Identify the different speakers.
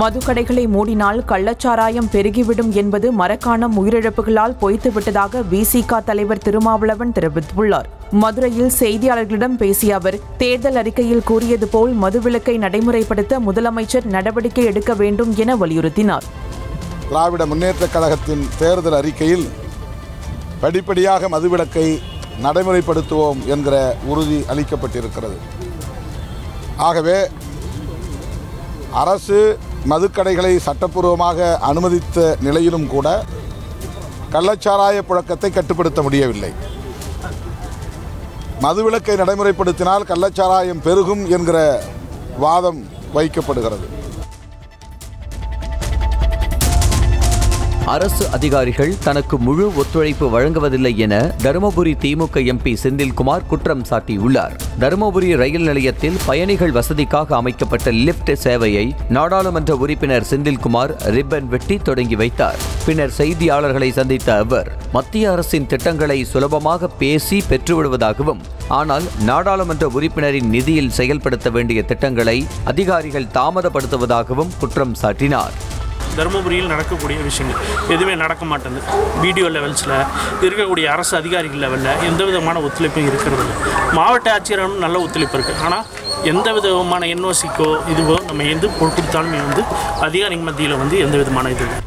Speaker 1: மதுக்கடைகளை மூடினால் கள்ளச்சாராயம் பெருகிவிடும் என்பது மரக்காணம் உயிரிழப்புகளால் பொய்த்துவிட்டதாக விசிக தலைவர் திருமாவளவன் தெரிவித்துள்ளார். மதுரையில் செய்தியாளர்களிடம் பேசிய அவர் தேர்தல் அறிக்கையில் கூறியது போல் மதுவிலக்கை நடைமுறைப்படுத்த முதலமைச்சர் நடவடிக்கை எடுக்க வேண்டும் என வலியுறுத்தினார்.
Speaker 2: திராவிட முன்னேற்ற கழகத்தின் தேர்தல் அறிக்கையில் படிப்படியாக மதுவிலக்கை நடைமுறைப்படுத்துவோம் என்கிற உறுதி அளிக்கப்பட்டிருக்கிறது. ஆகவே அரசு மதுக்கடைகளை சட்டப்பூர்வமாக அனுமதித்த நிலையிலும் கூட கள்ளச்சாராய புழக்கத்தை கட்டுப்படுத்த முடியவில்லை. மதுவிலக்கை நடைமுறைப்படுத்தினால் கள்ளச்சாராயம் பெருகும் என்கிற வாதம் வைக்கப்படுகிறது.
Speaker 3: அரசு அதிகாரிகள் தனக்கு முழு ஒத்துழைப்பு வழங்குவதில்லை என தருமபுரி திமுக எம்பி செந்தில்குமார் குற்றம் சாட்டியுள்ளார். தருமபுரி ரயில் நிலையத்தில் பயணிகள் வசதிக்காக அமைக்கப்பட்ட லிப்ட் சேவையை நாடாளுமன்ற உறுப்பினர் செந்தில்குமார் ரிப்பன் வெட்டி தொடங்கி வைத்தார். பின்னர் செய்தியாளர்களை சந்தித்த அவர் மத்திய அரசின் திட்டங்களை சுலபமாக பேசி பெற்றுவிடுவதாகவும் ஆனால் நாடாளுமன்ற உறுப்பினரின் நிதியில் செயல்படுத்த வேண்டிய திட்டங்களை அதிகாரிகள் தாமதப்படுத்துவதாகவும் குற்றம் சாட்டினார்.
Speaker 4: தருமபுரியில் நடக்கக்கூடிய விஷயங்கள் எதுவுமே நடக்க மாட்டேங்குது. வீடியோ லெவல்ஸில் இருக்கக்கூடிய அரசு அதிகாரிகள் லெவலில் எந்த விதமான ஒத்துழைப்பும் இருக்கிறது இல்லை. மாவட்ட ஆட்சியரும் நல்ல ஒத்துழைப்பு இருக்குது ஆனால் எந்த விதமான என்ஓசிக்கோ இதுவோ நம்ம எந்த கொடுத்தாலுமே வந்து அதிகாரிகள் மத்தியில் வந்து எந்த விதமான இது இல்லை.